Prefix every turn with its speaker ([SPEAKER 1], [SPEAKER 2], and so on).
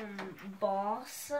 [SPEAKER 1] um boss